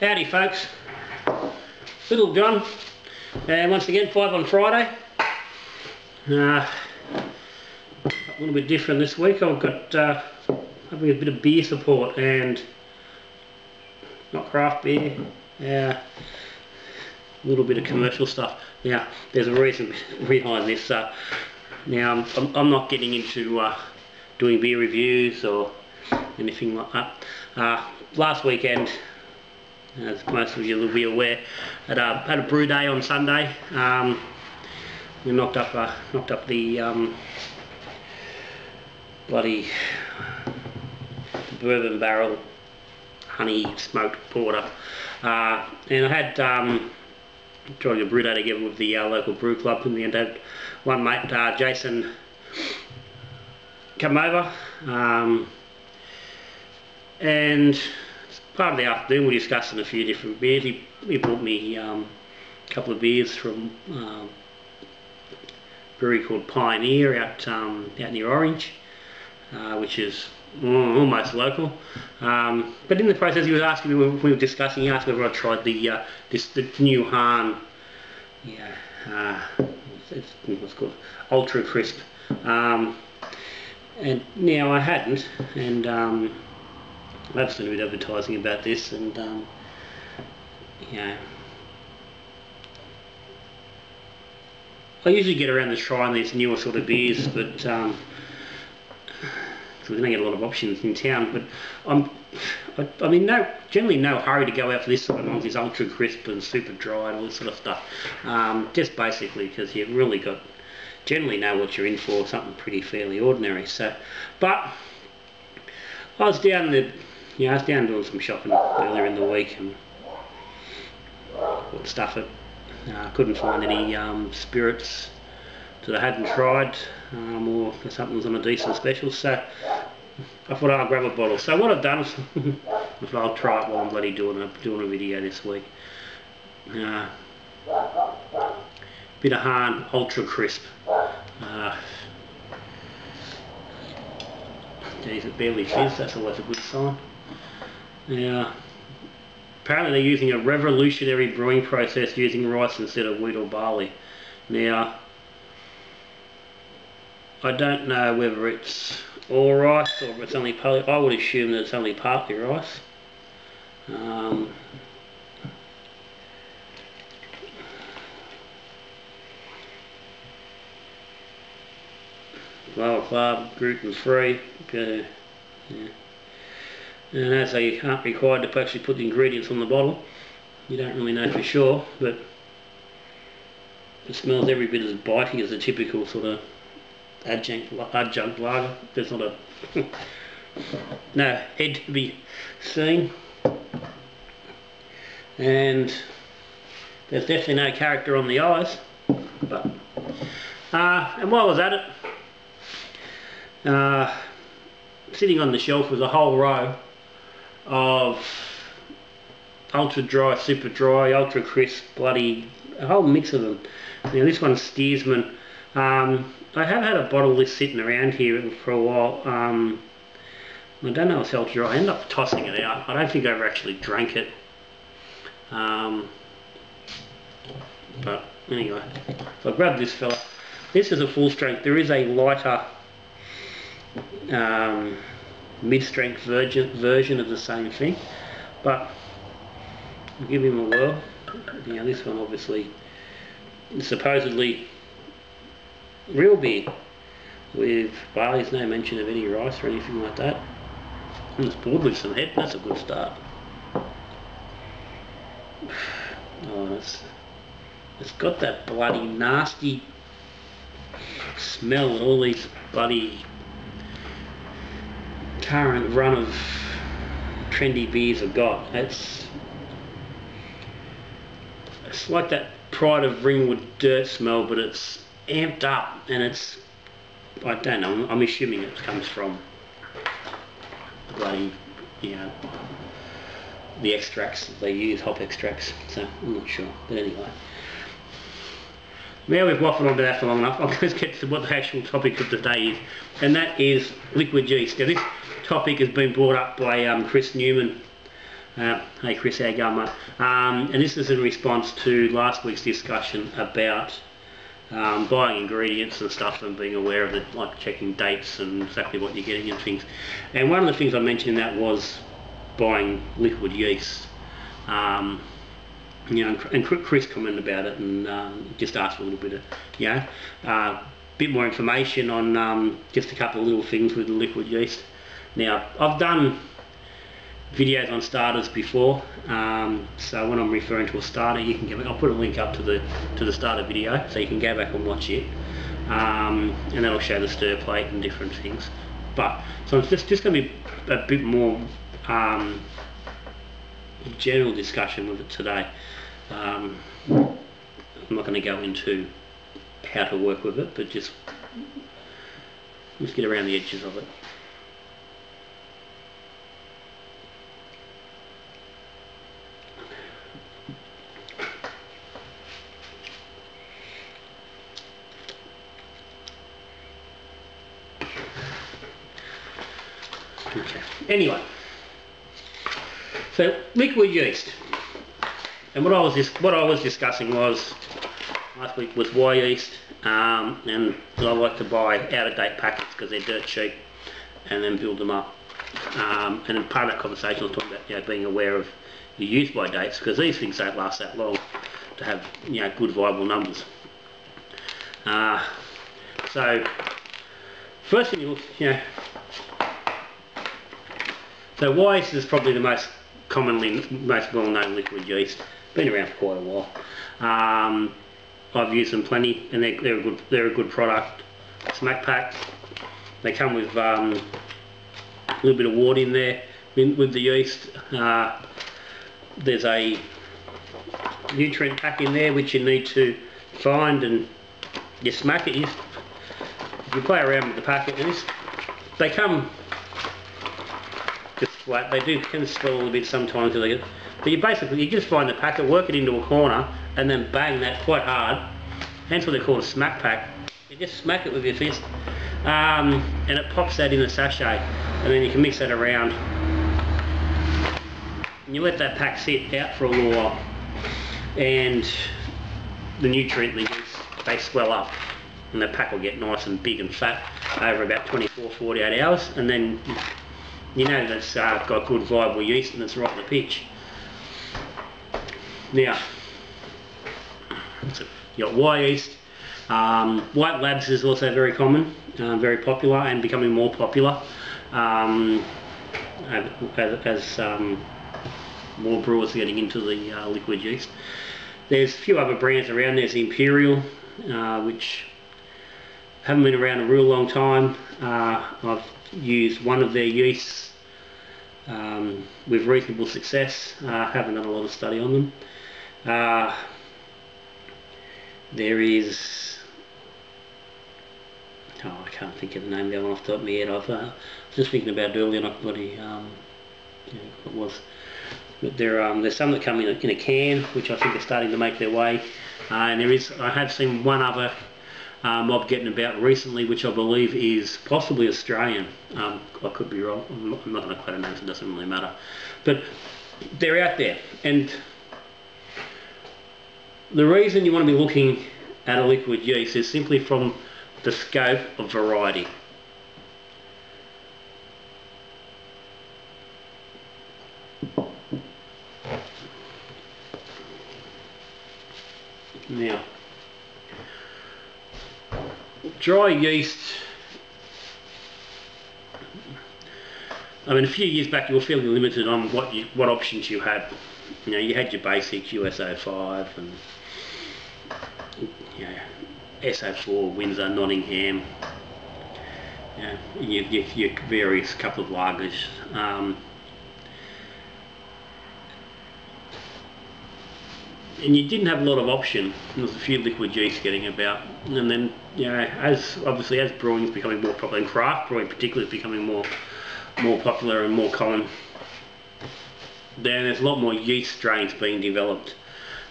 Howdy folks, Little John, and once again five on Friday. Uh, a little bit different this week. I've got uh, having a bit of beer support and not craft beer. Yeah, a little bit of commercial stuff. Now, there's a reason behind this. Uh, now, I'm, I'm not getting into uh, doing beer reviews or anything like that. Uh, last weekend, as most of you will be aware, had a, had a brew day on Sunday. Um, we knocked up uh, knocked up the um, bloody bourbon barrel honey smoked porter, uh, and I had um, trying to brew day together with the uh, local brew club, and the end had one mate, uh, Jason, come over. Um, and part of the afternoon we discussed a few different beers. He, he bought me um, a couple of beers from um, a brewery called Pioneer out um, out near Orange, uh, which is almost local. Um, but in the process, he was asking me when we were discussing. He asked whether I tried the uh, this the new Hahn, yeah, uh, it's, what's called Ultra Crisp. Um, and now I hadn't, and um, I've done a bit of advertising about this and um, you know. I usually get around to trying these newer sort of beers but um, we don't get a lot of options in town but I'm I, I mean no generally no hurry to go out for this sort of ones this ultra crisp and super dry and all this sort of stuff. Um, just basically because you've really got generally know what you're in for something pretty fairly ordinary so. But I was down the yeah, I was down doing some shopping earlier in the week and bought stuff it. Uh, couldn't find any um, spirits that I hadn't tried um, or something was on a decent special so I thought I'll grab a bottle. So what I've done is I'll try it while I'm bloody doing a, doing a video this week. Uh, bit of Hahn Ultra Crisp. Uh, geez, it barely fizz, that's always a good sign. Yeah. Apparently they're using a revolutionary brewing process using rice instead of wheat or barley. Now, I don't know whether it's all rice or it's only partly, I would assume that it's only partly rice. Um, carb, gluten free, okay. yeah and as they aren't required to actually put the ingredients on the bottle you don't really know for sure but it smells every bit as biting as a typical sort of adjunct, adjunct lager. There's not a no head to be seen. And there's definitely no character on the eyes but uh, and while I was at it uh, sitting on the shelf was a whole row of ultra dry, super dry, ultra crisp, bloody, a whole mix of them. Now this one's Steersman. Um, I have had a bottle of this sitting around here for a while. Um, I don't know if it's ultra dry. I ended up tossing it out. I don't think I ever actually drank it. Um, but anyway, so I grabbed this fella. This is a full strength. There is a lighter um, mid-strength version, version of the same thing. But give him a whirl. Now this one obviously supposedly real beer with there's no mention of any rice or anything like that. And it's poured with some head that's a good start. Oh it's it's got that bloody nasty smell of all these bloody current run of trendy beers have got. It's it's like that Pride of Ringwood dirt smell, but it's amped up and it's I don't know. I'm assuming it comes from bloody you know the extracts they use, hop extracts. So I'm not sure, but anyway. Now we've waffled on onto that for long enough, let's get to what the actual topic of the day is, and that is liquid yeast. Now this topic has been brought up by um, Chris Newman Uh, hey Chris, how you going mate? Um, and this is in response to last week's discussion about um, buying ingredients and stuff and being aware of it, like checking dates and exactly what you're getting and things. And one of the things I mentioned that was buying liquid yeast. Um, you know, and Chris commented about it and um, just asked for a little bit of, you know, uh, bit more information on um, just a couple of little things with the liquid yeast. Now, I've done videos on starters before, um, so when I'm referring to a starter, you can it, I'll put a link up to the to the starter video, so you can go back and watch it, um, and that'll show the stir plate and different things. But so it's just just going to be a bit more um, general discussion with it today. Um, I'm not going to go into how to work with it, but just just get around the edges of it. Okay. Anyway, so liquid yeast, and what I was just what I was discussing was last week was Wyeast, um, and I like to buy out of date packets because they're dirt cheap, and then build them up. Um, and in part of that conversation, I was talking about you know, being aware of your use by dates because these things don't last that long to have you know good viable numbers. Uh, so first thing you you know, so yeast is probably the most commonly, most well-known liquid yeast. Been around for quite a while. Um, I've used them plenty, and they're, they're a good they're a good product. Smack packs. They come with um, a little bit of water in there with the yeast. Uh, there's a nutrient pack in there which you need to find and you smack it. You, you play around with the packet and they come just flat. They do can swell a little bit sometimes. But you basically you just find the packet, work it into a corner, and then bang that quite hard. Hence what they call a smack pack. You just smack it with your fist, um, and it pops that in a sachet, and then you can mix that around. And you let that pack sit out for a little while, and the nutrient leaves they swell up, and the pack will get nice and big and fat over about 24, 48 hours, and then you know that's uh, got good viable yeast and it's right in the pitch. Now, you got Wyeast. Um, white labs is also very common, uh, very popular and becoming more popular um, as, as um, more brewers are getting into the uh, liquid yeast. There's a few other brands around. There's Imperial, uh, which haven't been around a real long time. Uh, I've used one of their yeasts um, with reasonable success. Uh, haven't done a lot of study on them. Uh, there is oh I can't think of the name of the one off the top of my head. I've uh, just thinking about it earlier I bloody um, yeah, it was. But there um, there's some that come in a, in a can, which I think are starting to make their way. Uh, and there is I have seen one other mob getting about recently, which I believe is possibly Australian. Um, I could be wrong. I'm not, not going to quote a name, so it doesn't really matter. But they're out there, and the reason you want to be looking at a liquid yeast is simply from the scope of variety. Now, dry yeast, I mean a few years back you were fairly limited on what you, what options you had. You know, you had your basics, US-05 and you know, SO4, Windsor, Nottingham, you know, your, your, various couple of lagers. Um, and you didn't have a lot of option. There was a few liquid yeast getting about, and then you know, as obviously as brewing is becoming more popular, and craft brewing particularly is becoming more more popular and more common, then there's a lot more yeast strains being developed.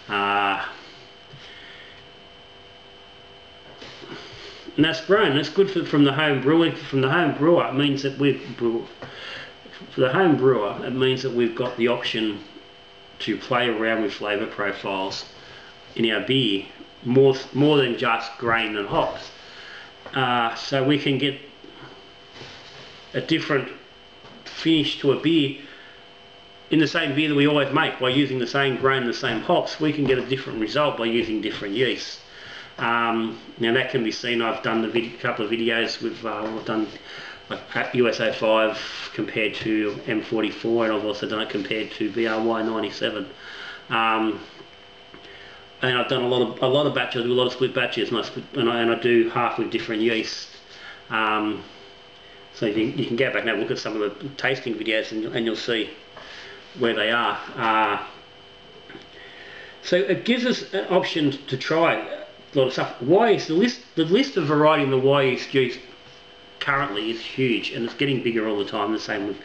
Uh, and that's grown. That's good for, from the home brewing from the home brewer. It means that we for the home brewer, it means that we've got the option to play around with flavour profiles in our beer more more than just grain and hops. Uh, so we can get a different finish to a beer in the same beer that we always make by using the same grain and the same hops. We can get a different result by using different yeasts. Um, now that can be seen. I've done a couple of videos with uh, I've done like USA 5 compared to M44 and I've also done it compared to BRY-97 um, and I've done a lot of a lot of batches, I do a lot of split batches, and I, split, and I, and I do half with different yeast. Um, so you can, you can get back and look at some of the tasting videos, and, and you'll see where they are. Uh, so it gives us an option to try a lot of stuff. Why is the list the list of variety in the Yeast juice currently is huge, and it's getting bigger all the time. The same with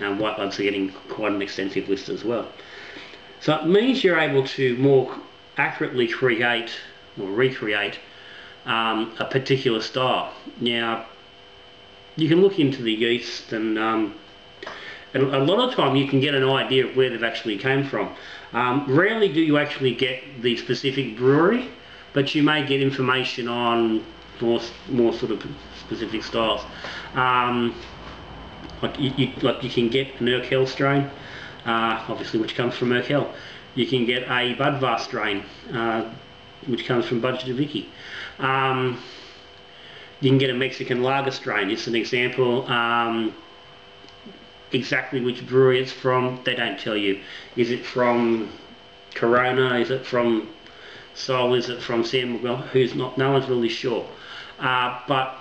um, white bugs are getting quite an extensive list as well. So it means you're able to more accurately create or recreate um, a particular style. Now, you can look into the yeast and, um, and a lot of time you can get an idea of where they've actually came from. Um, rarely do you actually get the specific brewery, but you may get information on more, more sort of specific styles. Um, like you, you, like you can get an Urquell strain, uh, obviously which comes from Urquell you can get a Budvar strain, uh, which comes from Budějovice. Um, you can get a Mexican lager strain. It's an example. Um, exactly which brewery it's from, they don't tell you. Is it from Corona? Is it from Sol? Is it from San Miguel? Who's not? No one's really sure. Uh, but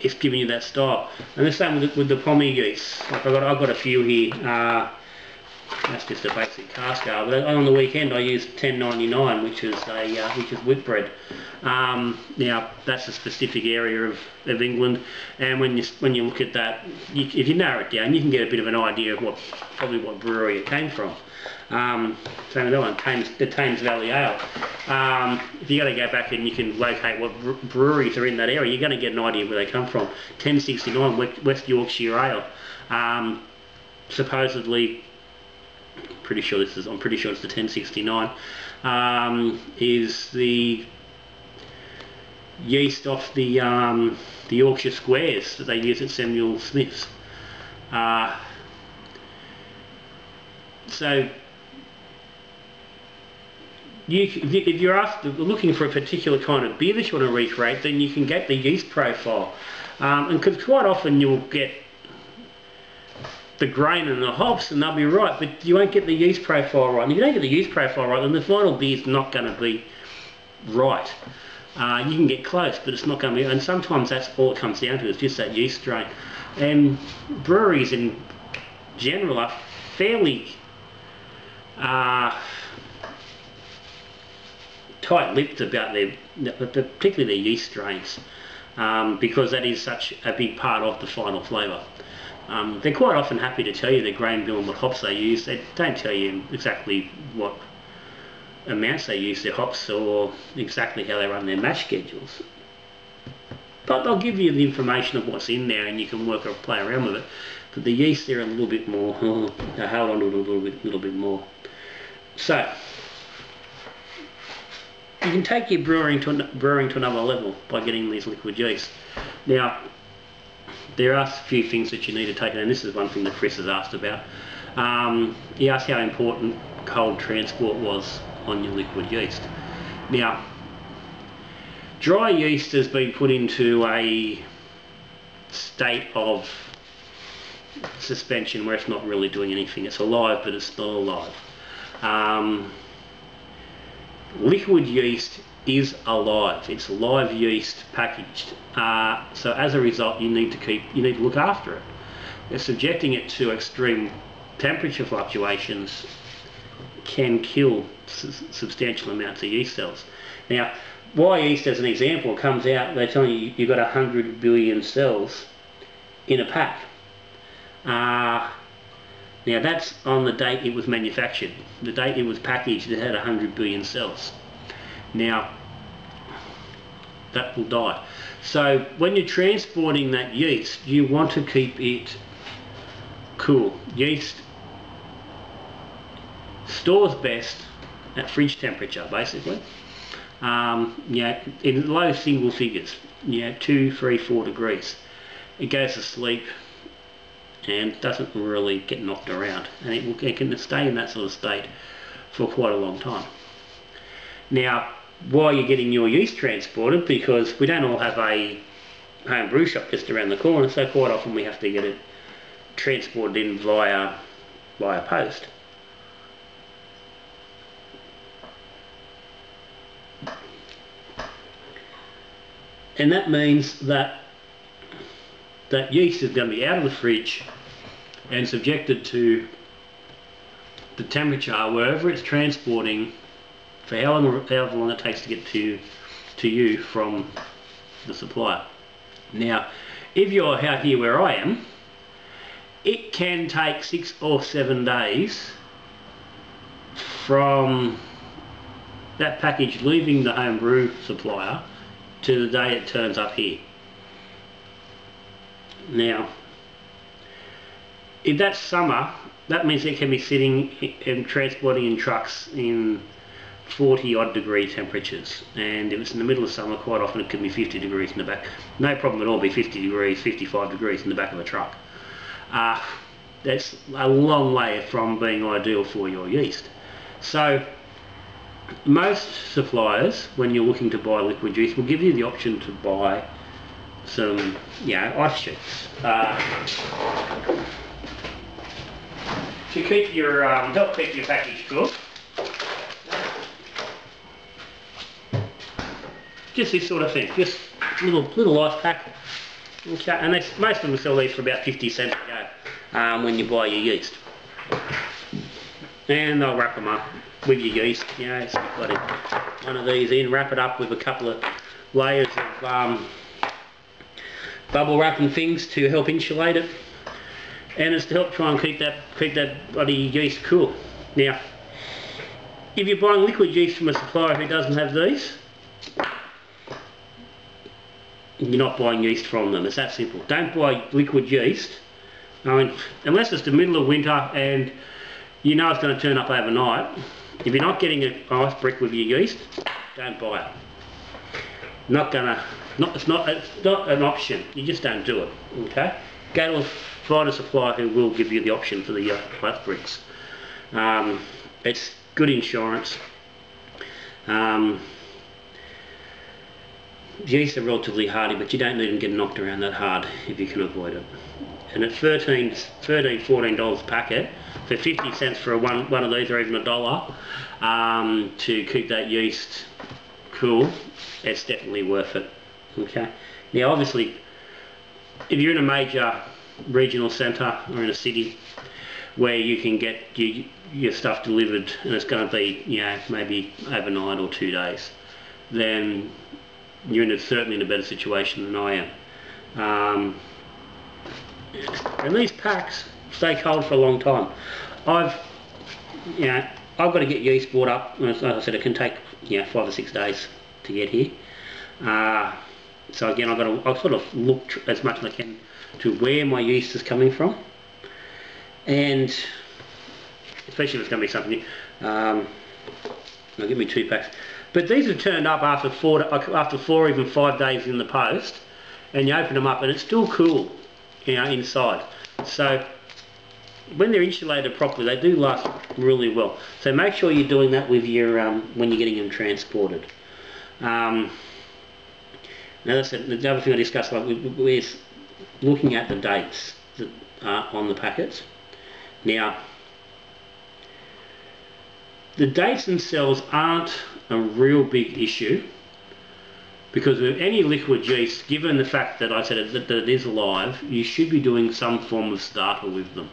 it's giving you that style. And the same with the, with the pommy yeast. Like I've got, I've got a few here. Uh, that's just a basic cask ale. But on the weekend I used 1099, which is a uh, which is Whitbread. Um, now that's a specific area of, of England, and when you when you look at that, you, if you narrow it down, you can get a bit of an idea of what probably what brewery it came from. Um, same with that one, Thames, the Thames Valley Ale. Um, if you got to go back and you can locate what breweries are in that area, you're going to get an idea where they come from. 1069 West Yorkshire Ale. Um, supposedly pretty sure this is, I'm pretty sure it's the 1069, um, is the yeast off the um, the Yorkshire squares that they use at Samuel Smith's. Uh, so you, if you're asked, looking for a particular kind of beer that you want to recreate, then you can get the yeast profile. Um, and because quite often you'll get the grain and the hops and they'll be right, but you won't get the yeast profile right. And if you don't get the yeast profile right, then the final beer is not going to be right. Uh, you can get close, but it's not going to be, and sometimes that's all it comes down to, is just that yeast strain. And breweries in general are fairly uh, tight-lipped about their, particularly their yeast strains, um, because that is such a big part of the final flavour. Um, they're quite often happy to tell you the grain bill and what hops they use. They don't tell you exactly what amounts they use their hops or exactly how they run their mash schedules. But they'll give you the information of what's in there and you can work or play around with it. But the yeast they're a little bit more, oh, hold on to it a little bit, little bit more. So, you can take your brewing to, brewing to another level by getting these liquid yeast. Now, there are a few things that you need to take, and this is one thing that Chris has asked about. Um, he asked how important cold transport was on your liquid yeast. Now, dry yeast has been put into a state of suspension where it's not really doing anything. It's alive, but it's not alive. Um, liquid yeast is alive. It's live yeast packaged. Uh, so as a result, you need to keep, you need to look after it. Subjecting it to extreme temperature fluctuations can kill substantial amounts of yeast cells. Now, Wyeast, as an example, comes out, they're telling you you've got 100 billion cells in a pack. Uh, now that's on the date it was manufactured. The date it was packaged, it had 100 billion cells. Now, that will die. So when you're transporting that yeast, you want to keep it cool. Yeast stores best at fridge temperature, basically. Um, yeah, in low single figures, yeah, two, three, four degrees. It goes to sleep and doesn't really get knocked around, and it, will, it can stay in that sort of state for quite a long time. Now, while you're getting your yeast transported, because we don't all have a home brew shop just around the corner, so quite often we have to get it transported in via via post. And that means that that yeast is going to be out of the fridge and subjected to the temperature wherever it's transporting for how long, however long it takes to get to to you from the supplier. Now, if you're out here where I am, it can take six or seven days from that package leaving the home brew supplier to the day it turns up here. Now, if that's summer, that means it can be sitting and transporting in trucks in 40 odd degree temperatures. And if it's in the middle of summer quite often it can be 50 degrees in the back. No problem at all be 50 degrees 55 degrees in the back of a truck. Uh, that's a long way from being ideal for your yeast. So most suppliers when you're looking to buy liquid yeast will give you the option to buy some ice sheets uh, to keep your um, help keep your package cool just this sort of thing, just little little life pack. Okay, and they, most of them sell these for about 50 cents a go um, when you buy your yeast. And they'll wrap them up with your yeast, you know, got one of these in, wrap it up with a couple of layers of um, bubble wrap and things to help insulate it. And it's to help try and keep that keep that bloody yeast cool. Now, if you're buying liquid yeast from a supplier who doesn't have these, you're not buying yeast from them. It's that simple. Don't buy liquid yeast. I mean, unless it's the middle of winter and you know it's going to turn up overnight. If you're not getting an ice brick with your yeast, don't buy it. Not gonna, not it's not it's not an option. You just don't do it. Okay. Go to find a supplier who will give you the option for the uh, ice bricks. Um, it's good insurance. Um, are relatively hardy, but you don't need them getting knocked around that hard if you can avoid it. And at 13, 13 $14 a packet, for 50 cents for a one, one of these or even a dollar, um, to keep that yeast cool, it's definitely worth it. Okay. Now obviously, if you're in a major regional centre or in a city where you can get your, your stuff delivered and it's going to be, you know, maybe overnight or two days, then you're in a, certainly in a better situation than I am. Um, and these packs stay cold for a long time. I've, you know, I've got to get yeast brought up. As I said, it can take, you know, five or six days to get here. Uh, so again, I've got to, I've sort of look as much as I can to where my yeast is coming from. And especially if it's going to be something, um, will give me two packs. But these have turned up after four, after four even five days in the post, and you open them up and it's still cool, you know, inside. So when they're insulated properly, they do last really well. So make sure you're doing that with your um, when you're getting them transported. Um, now that's the other thing I discussed like, is looking at the dates that are on the packets. Now, the dates themselves aren't a real big issue because with any liquid yeast, given the fact that I said that it is alive, you should be doing some form of starter with them.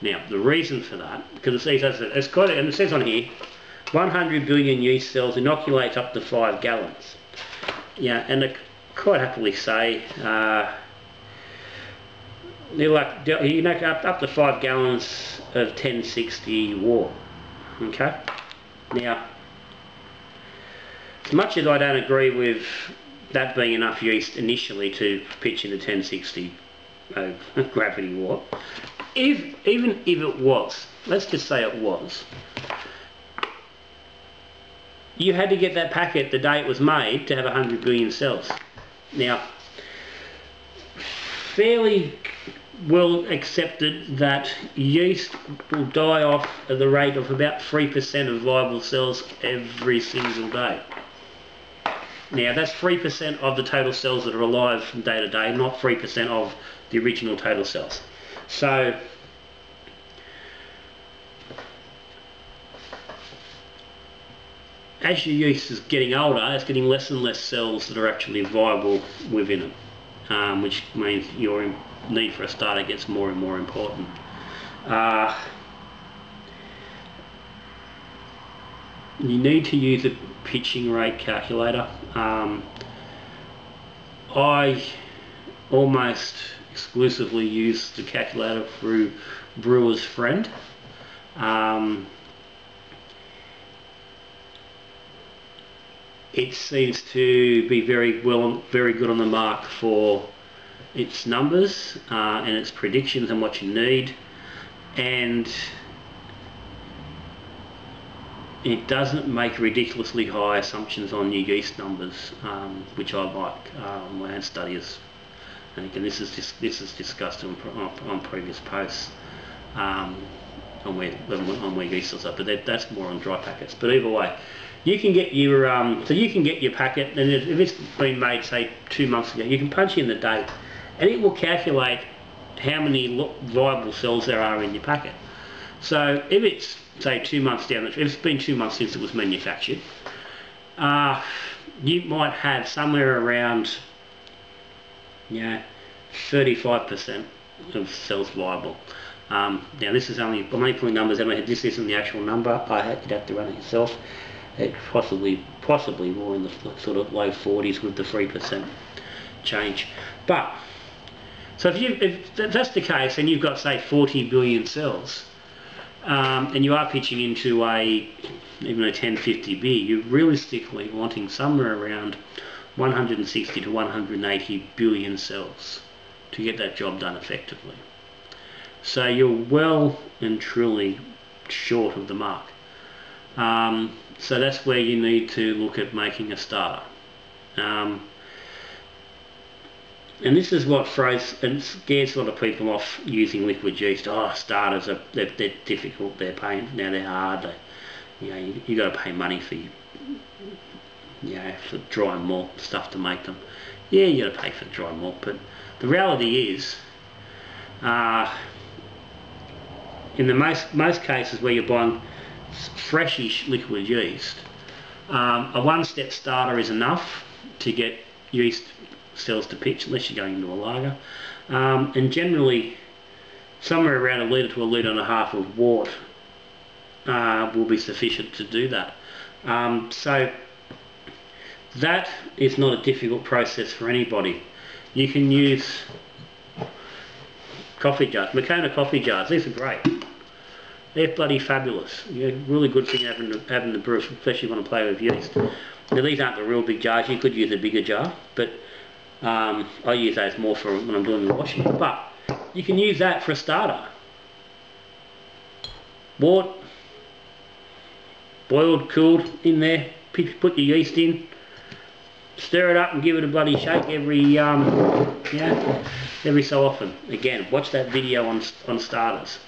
Now, the reason for that, because it says, it's and it says on here, 100 billion yeast cells inoculate up to 5 gallons. Yeah, and they quite happily say, uh, like, you know, up, up to 5 gallons of 1060 water. Okay? Now, as much as I don't agree with that being enough yeast initially to pitch in into 1060 uh, gravity wort, if even if it was, let's just say it was, you had to get that packet the day it was made to have 100 billion cells. Now, fairly well accepted that yeast will die off at the rate of about 3% of viable cells every single day. Now that's 3% of the total cells that are alive from day to day, not 3% of the original total cells. So as your yeast is getting older, it's getting less and less cells that are actually viable within it, um, which means your need for a starter gets more and more important. Uh, you need to use a pitching rate calculator. Um, I almost exclusively use the calculator through Brewer's Friend. Um, it seems to be very well, very good on the mark for its numbers uh, and its predictions and what you need. And it doesn't make ridiculously high assumptions on new yeast numbers um, which I like uh, my own studies and again this is just this is discussed on, on previous posts um, on where on where yeast is but that, that's more on dry packets. But either way you can get your um, so you can get your packet and if it's been made say two months ago you can punch in the date and it will calculate how many viable cells there are in your packet. So if it's say two months down the if it's been two months since it was manufactured uh, you might have somewhere around you know 35% of cells viable. Um, now this is only I'm only pulling numbers out this isn't the actual number. I had, you'd have to run it yourself it possibly possibly more in the sort of low 40s with the 3% change. But so if you if that's the case and you've got say 40 billion cells um, and you are pitching into a even a 1050B, you're realistically wanting somewhere around 160 to 180 billion cells to get that job done effectively. So you're well and truly short of the mark. Um, so that's where you need to look at making a starter. Um, and this is what throws and scares a lot of people off using liquid yeast. Oh, starters are they're, they're difficult. They're pain. Now they're hard. They, you know, you, you got to pay money for you, you know, for dry malt stuff to make them. Yeah, you got to pay for dry malt, but the reality is, uh, in the most most cases where you're buying freshish liquid yeast, um, a one-step starter is enough to get yeast cells to pitch unless you're going into a lager. Um, and generally, somewhere around a litre to a litre and a half of wort uh, will be sufficient to do that. Um, so that is not a difficult process for anybody. You can use coffee jars, Moccona coffee jars, these are great. They're bloody fabulous. Yeah, really good thing having the, having the brew, especially when I play with yeast. Now these aren't the real big jars. You could use a bigger jar, but um, I use those more for when I'm doing the washing. But you can use that for a starter. Wort, boiled, cooled in there. Put your yeast in. Stir it up and give it a bloody shake every um, yeah, every so often. Again, watch that video on on starters.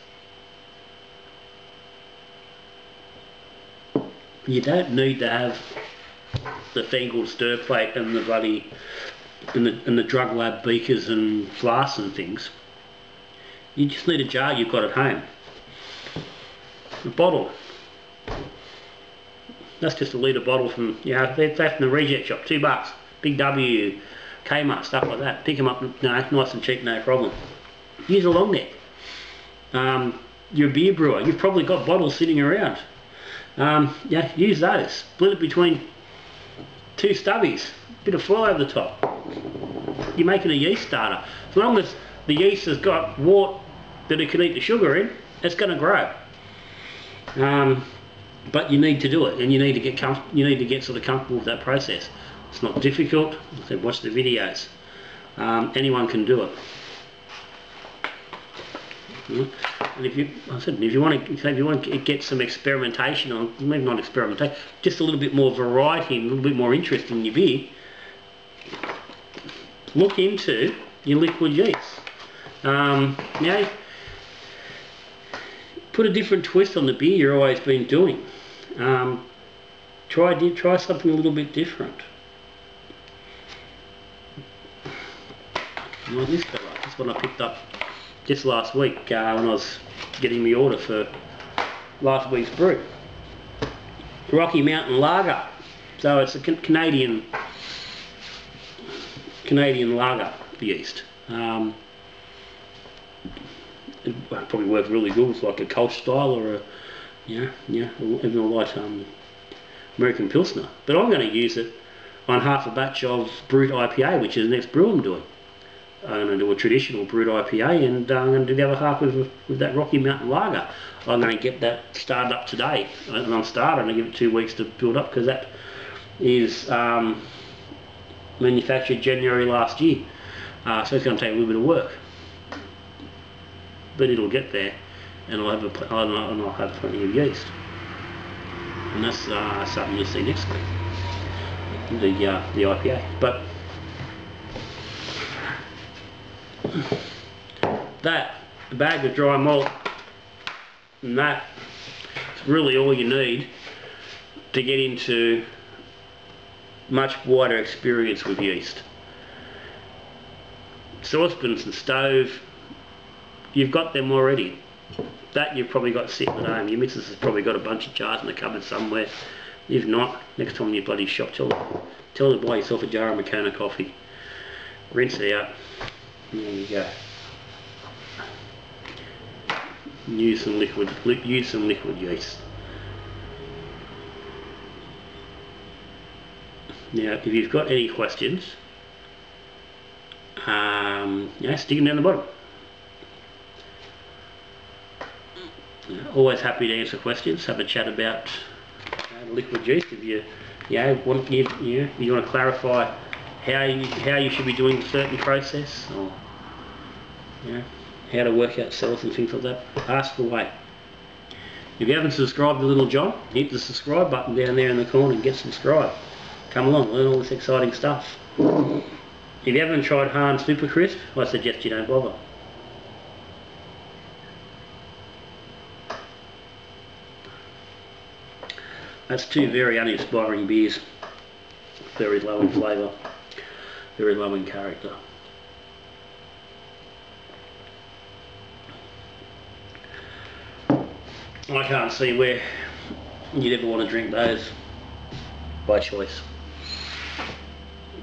You don't need to have the thing stir plate and the bloody and the, and the drug lab beakers and flasks and things. You just need a jar you've got at home. A bottle. That's just a litre bottle from, you know, they're, they're from the reject shop, two bucks. Big W, Kmart, stuff like that. Pick them up, no, nice and cheap, no problem. Use a long neck. Um, you're a beer brewer, you've probably got bottles sitting around um, yeah, use those. Split it between two stubbies, bit of foil over the top. You're making a yeast starter. As long as the yeast has got wort that it can eat the sugar in, it's going to grow. Um, but you need to do it, and you need to get you need to get sort of comfortable with that process. It's not difficult. So watch the videos. Um, anyone can do it. Mm. And if you, I said, if you want to, if you want to get some experimentation on, maybe not experimentation, just a little bit more variety and a little bit more interest in your beer, look into your liquid yeast. Um, now, put a different twist on the beer you're always been doing. Um, try try something a little bit different. Like this this one I picked up just last week uh, when I was getting the order for last week's brew. Rocky Mountain Lager. So it's a Canadian Canadian lager yeast. Um, it probably work really good with like a Kolsch style or a yeah yeah even a light um, American Pilsner. But I'm going to use it on half a batch of brut IPA, which is the next brew I'm doing. I'm going to do a traditional brut IPA and uh, I'm going to do the other half with, with that Rocky Mountain Lager. I'm going to get that started up today and I'm starting to give it two weeks to build up because that is um, manufactured January last year. Uh, so it's going to take a little bit of work. But it'll get there and I'll have, a, and I'll have plenty of yeast. And that's uh, something you'll see next week. The, uh, the IPA. But that bag of dry malt and that is really all you need to get into much wider experience with yeast. Saucepans and stove, you've got them already. That you've probably got sitting at home. Your missus has probably got a bunch of jars in the cupboard somewhere. If not, next time you bloody shop, tell tell them to buy yourself a jar of Moccona coffee. Rinse it out. There you go. Use some liquid, use some liquid yeast. Now, if you've got any questions, um, yeah, stick them down the bottom. Always happy to answer questions. Have a chat about uh, liquid yeast. If you, yeah, want you, you, you want to clarify how you how you should be doing a certain process, or you know, how to work out cells and things like that. Ask away. If you haven't subscribed to Little John, hit the subscribe button down there in the corner and get subscribed. Come along, learn all this exciting stuff. If you haven't tried Hahn Super Crisp, I suggest you don't bother. That's two very uninspiring beers. Very low in flavour, very low in character. I can't see where you'd ever want to drink those by choice.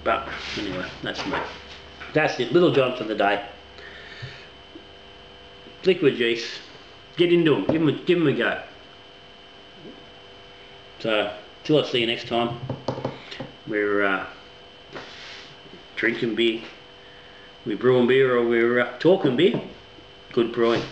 But anyway, that's me. That's it. Little John for the day. Liquid yeast. Get into them. Give them a, give them a go. So, till I see you next time, we're uh, drinking beer, we're brewing beer or we're uh, talking beer. Good brewing.